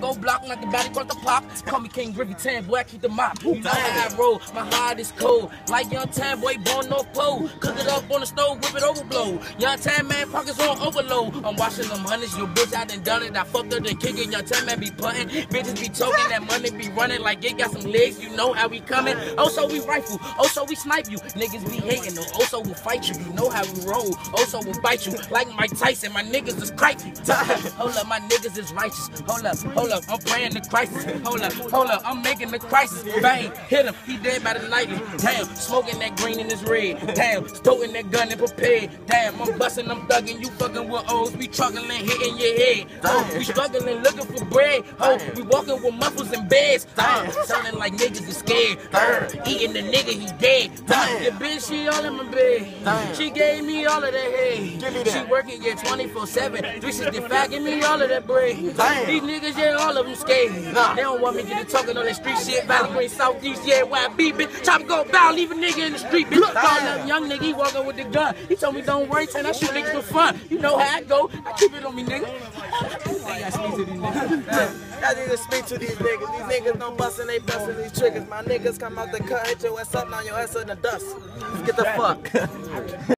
Go block like the body caught the pop. Call me King Griffey Tan, boy, I keep the mop. I roll, my heart is cold. Like young Tan boy, born North Pole. Cook it up on the stove, whip it overblow. Young Tan man, pockets on overload. I'm washing them hundreds, your bitch, I done done it. I fucked up the kick it, young Tan man be putting. Bitches be talking, that money be running like it got some legs. You know how we coming. Oh, so we rifle. Oh, so we snipe you. Niggas be hating, though. Oh, so we fight you. You know how we roll. Oh, so we bite you. Like Mike Tyson, my niggas is crazy. Hold up, my niggas is righteous. Hold up, hold up, I'm praying the crisis. Hold up, hold up, I'm making the crisis. Bang, hit him, he dead by the nightly. Damn, smoking that green in his red. Damn, stoking that gun and prepared. Damn, I'm busting, I'm thugging, you fucking with O's. We truggling, hitting your head. Oh, we struggling, looking for bread. Oh, we walking with muffles and beds. Damn, sounding like niggas is scared. Damn, eating the nigga, he dead. Damn, your bitch, she all in my bed. Damn. She gave me all of that head. She working, yeah, 24 7. 365, give me all of that bread. Damn. These niggas, yeah, all of them scared. They don't want me to get talking on that street shit. Valley Green, Southeast, yeah, why beat bitch. Chop go bow, leave a nigga in the street, bitch. Call up young nigga, he walking with the gun. He told me don't worry, and I shoot niggas for fun. You know how I go. I keep it on me, nigga. Hey, I sneeze at these niggas. I need to speak to these niggas. These niggas don't bust and they bustin' these triggers. My niggas come out the cut, hit your ass up, now your ass in the dust. Get the fuck.